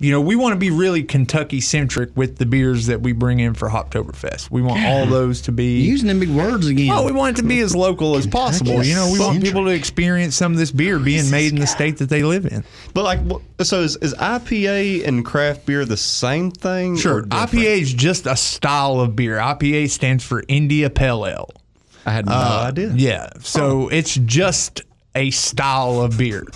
you know, we want to be really Kentucky centric with the beers that we bring in for Hoptoberfest. We want all those to be Using them big words again. well, we want it to be as local as possible. You know, we want people to experience some of this beer being made in the state that they live in. But like, so is, is IPA and craft beer the same thing? Sure. IPA is just a style of beer. IPA stands for India Pale Ale. I had no uh, idea. Yeah, so it's just a style of beer,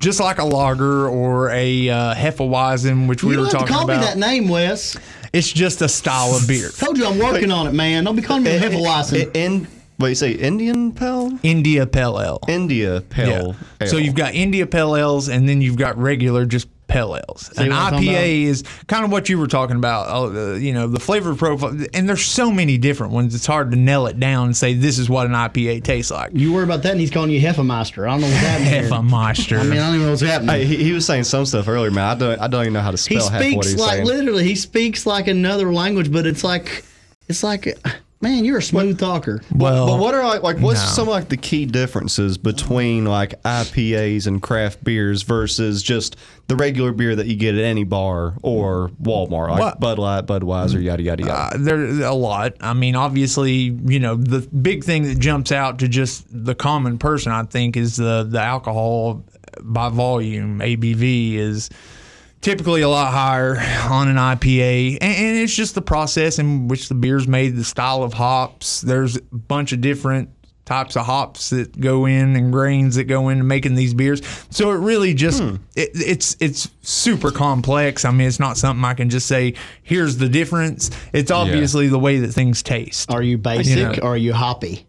just like a lager or a uh, Hefeweizen, which we you were don't have to talking call me about. that name, Wes. It's just a style of beer. Told you I'm working on it, man. Don't be calling me a eh, eh, Hefeweizen. Eh, in, wait, you say Indian Pale? India Pale Ale. India Pale. Yeah. So you've got India Pale Ales, and then you've got regular just Pale Ales. An what I'm talking IPA is kind of what you were talking about. Uh, you know, the flavor profile, and there's so many different ones. It's hard to nail it down and say this is what an IPA tastes like. You worry about that, and he's calling you Hefemeister. I don't know what's happening. here. Hefeweizen. I mean, I don't even know what's happening. Hey, he, he was saying some stuff earlier, man. I don't, I don't even know how to he spell half what speaks he's like saying. literally. He speaks like another language, but it's like, it's like, man, you're a smooth talker. well, But what are like, like what's no. some like the key differences between like IPAs and craft beers versus just the regular beer that you get at any bar or Walmart, like What? Bud Light, Budweiser, yada yada yada. Uh, there's a lot. I mean, obviously, you know, the big thing that jumps out to just the common person, I think, is the the alcohol by volume ABV is typically a lot higher on an IPA, and, and it's just the process in which the beer's made, the style of hops. There's a bunch of different types of hops that go in and grains that go into making these beers. So it really just hmm. it, it's it's super complex. I mean, it's not something I can just say here's the difference. It's obviously the way that things taste. Are you basic know. or are you hoppy?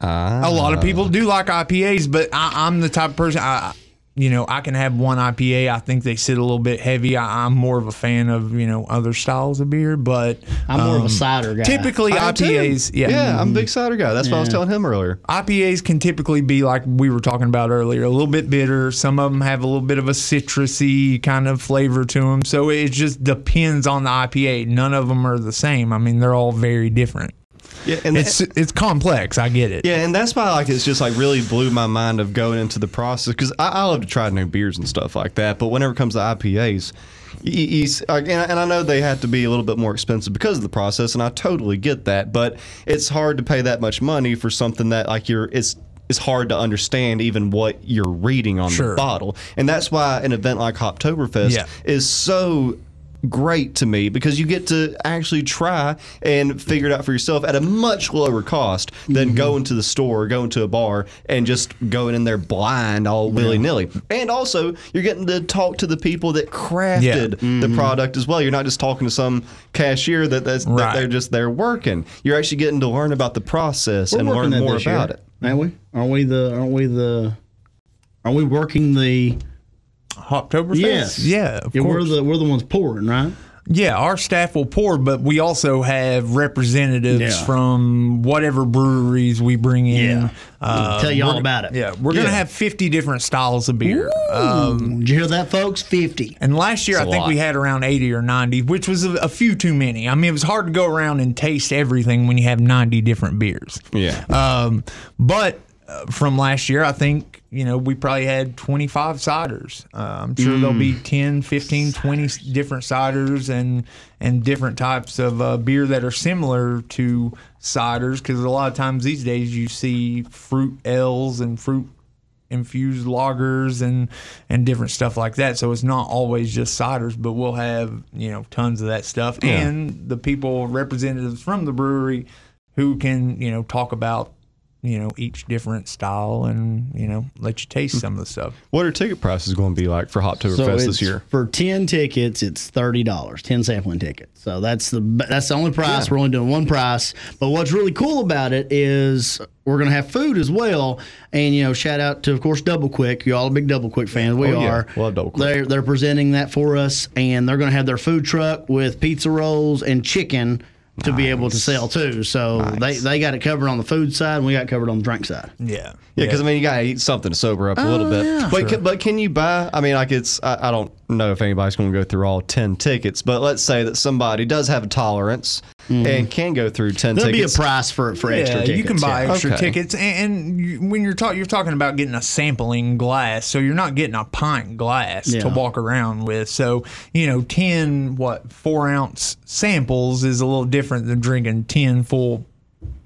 A lot of people ah. do like IPAs, but I, I'm the type of person I. You know, I can have one IPA. I think they sit a little bit heavy. I, I'm more of a fan of you know other styles of beer, but I'm more of um, a cider guy. Typically, I. IPAs, yeah, yeah, I'm a big cider guy. That's what I was telling him earlier. IPAs can typically be like we were talking about earlier, a little bit bitter. Some of them have a little bit of a citrusy kind of flavor to them. So it just depends on the IPA. None of them are the same. I mean, they're all very different. Yeah, and It's it's complex. I get it. Yeah, and that's why like it's just like really blew my mind of going into the process because I, I love to try new beers and stuff like that. But whenever it comes to IPAs, you, you, uh, and, and I know they have to be a little bit more expensive because of the process, and I totally get that. But it's hard to pay that much money for something that like you're it's. It's hard to understand even what you're reading on Sure. the bottle, and that's why an event like Hoptoberfest Yeah. is so great to me because you get to actually try and figure it out for yourself at a much lower cost than mm-hmm. going to the store, going to a bar, and just going in there blind, all willy nilly. And also, you're getting to talk to the people that crafted the mm-hmm. product as well. You're not just talking to some cashier that that's, that they're just there working. You're actually getting to learn about the process We're and learn more this year, about it. Aren't we? Aren't we the? Aren't we the? Are we working the? Hoptoberfest. Yes. Yeah. Of Yeah, we're the we're the ones pouring, right? Yeah, our staff will pour, but we also have representatives Yeah. from whatever breweries we bring in. Yeah. Tell you all about it. Yeah, we're gonna have 50 different styles of beer. Um, Did you hear that, folks? Fifty. and last year, I think lot. we had around 80 or 90, which was a, a few too many. I mean, it was hard to go around and taste everything when you have 90 different beers. Yeah. Um, but uh, from last year, I think, you know, we probably had 25 ciders. Uh, I'm sure there'll be 10, 15, 20 s- different ciders and and different types of uh, beer that are similar to ciders because a lot of times these days you see fruit ales and fruit infused lagers and and different stuff like that. So it's not always just ciders, but we'll have you know tons of that stuff and the people representatives from the brewery who can you know talk about you know each different style and you know let you taste some of the stuff. What are ticket prices going to be like for Hoptoberfest So this year? for ten tickets, it's thirty dollars. Ten sampling tickets. So that's the that's the only price. We're only doing one price. But what's really cool about it is we're gonna have food as well. And you know, shout out to of course Double Quick. You all a big Double Quick fans. We Oh, yeah. are. Love Double Quick. They're they're presenting that for us, and they're gonna have their food truck with pizza rolls and chicken. To be able to sell too, so they, they got it covered on the food side, and we got covered on the drink side. Yeah, Yeah, because I mean, you gotta eat something to sober up a little oh, bit. but can, but can you buy? I mean, like it's I, I don't know if anybody's going to go through all ten tickets, but let's say that somebody does have a tolerance Mm-hmm. and can go through 10 There'll tickets. be a price for for extra yeah, tickets. you can buy yeah. extra Okay. tickets, and, and you, when you're talking, you're talking about getting a sampling glass, so you're not getting a pint glass to Yeah. walk around with. So you know, ten what four ounce samples is a little different than drinking ten full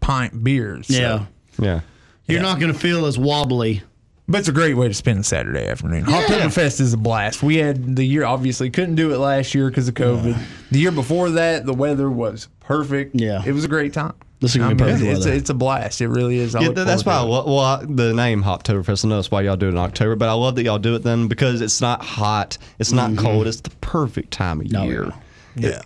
pint beers. So- Yeah. yeah. You're not going to feel as wobbly. But it's a great way to spend a Saturday afternoon. Hoptoberfest is a blast. We had the year, obviously, couldn't do it last year because of COVID. The year before that, the weather was perfect. Yeah. It was a great time. This is gonna I be mean, perfect it's, weather. it's a blast. It really is. I Yeah, look th- that's why I forward to it. lo- well, I- the name Hoptoberfest. I know that's why y'all do it in October, but I love that y'all do it then because it's not hot, it's not mm-hmm. cold, it's the perfect time of No, year. yeah. Yeah.